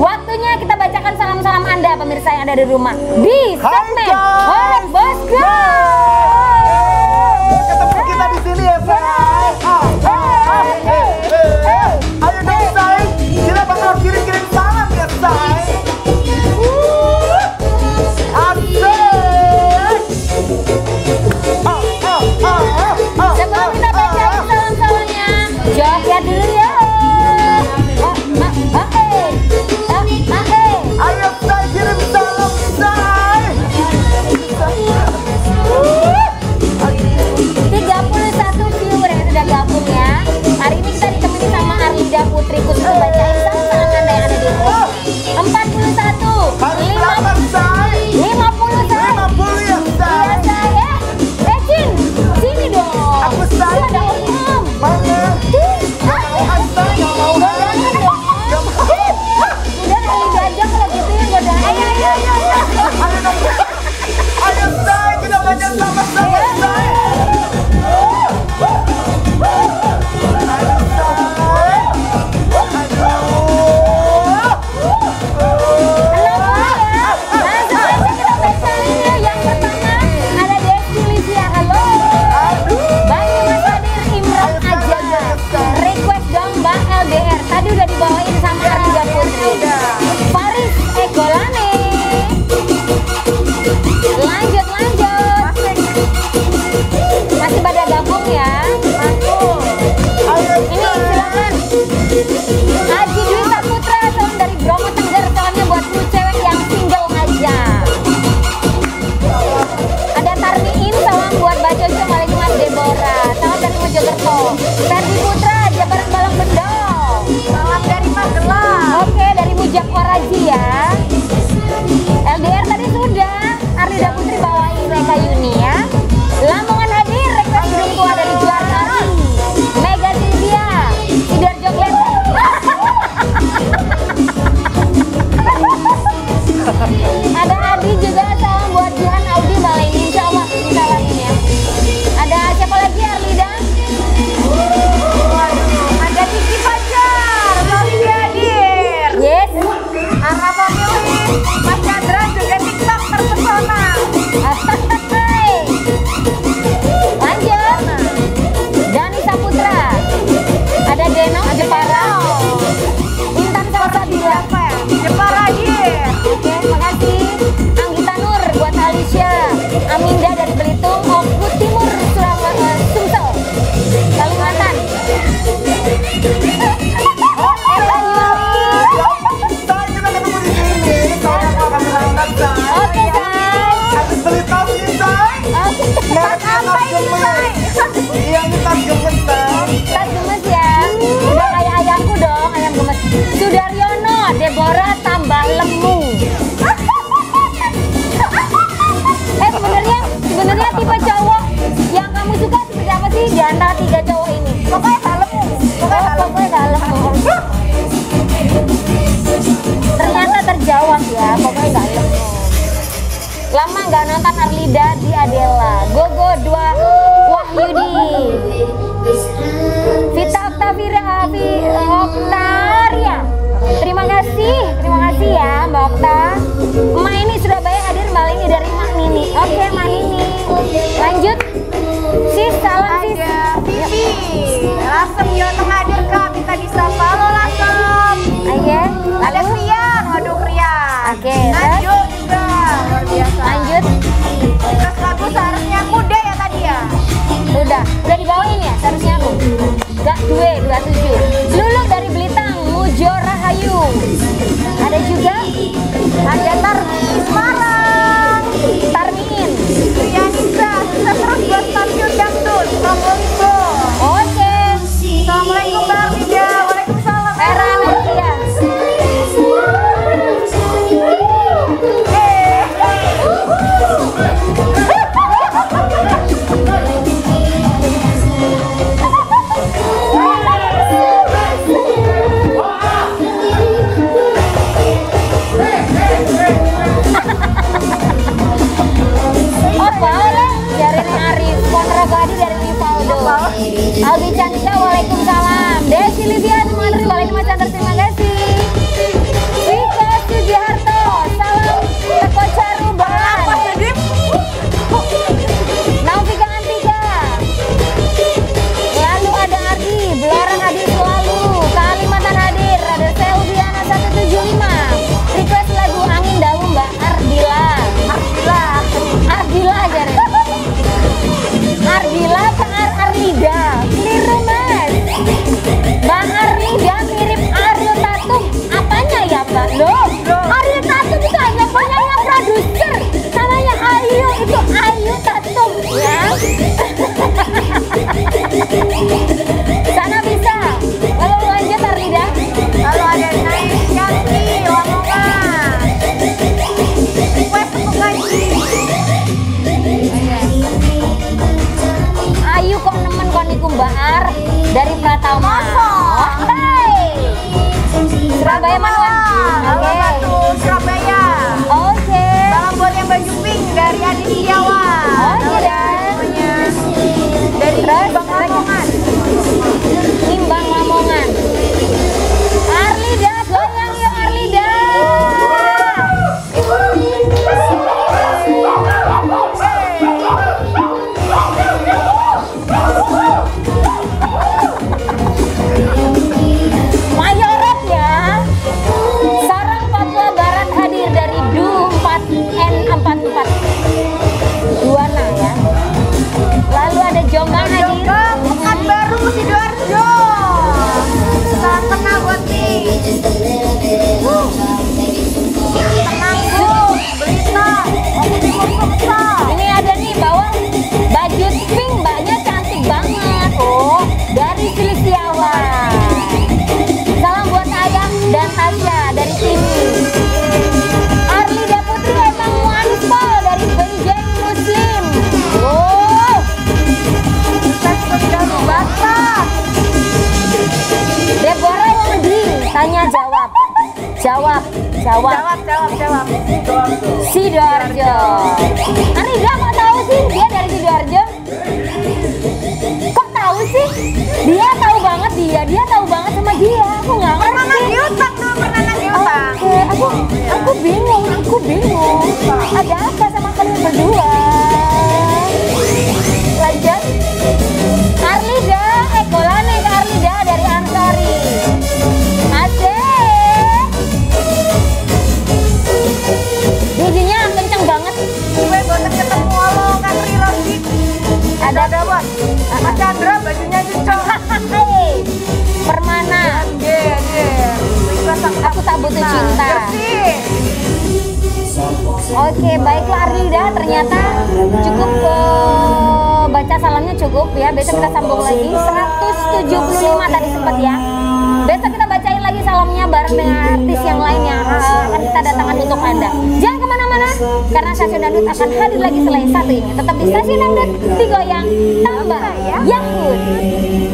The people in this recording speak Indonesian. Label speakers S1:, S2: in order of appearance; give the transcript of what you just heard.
S1: Waktunya kita bacakan salam-salam Anda pemirsa yang ada di rumah di segmen Horor Bosku. Dadi Adela. Gogo 2 Wahyudi. Vita Oktavira Abi Oktaria Terima kasih, terima kasih ya Mbak Okta. Emak ini Surabaya hadir Mbak ini dari Mak Nini. Oke Mak Nini. Lanjut. Sis, salam sis.
S2: Ada Vivi. Lasem Yono hadir Kak. Kita disapa ada juga
S1: harga tar. Ayu kok nemen kok niku Mbak Ar dari Pratama. Oh, hey. Surabaya Manuan.
S2: Halo Surabaya.
S1: Oke.
S2: Salam buat yang baju pink dari Adi Setiawan.
S1: Jawab, jawab. Jawab,
S2: jawab.
S1: Sidoarjo. Arida kok tahu sih dia dari Sidoarjo? Kok tahu sih? Dia Permana. Aku tak butuh cinta. Oke, baiklah Arlida, ternyata cukup eh, baca salamnya cukup ya. Besok kita sambung lagi 175 tadi sempat ya. Besok kita bacain lagi salamnya bareng dengan artis yang lain yang eh, akan kita datangkan untuk Anda. Jangan ke mana-mana, karena stasiun Dangdut akan hadir lagi selain satu ini. Tetap di stasiun Dangdut, digoyang, tambah, Yahoo!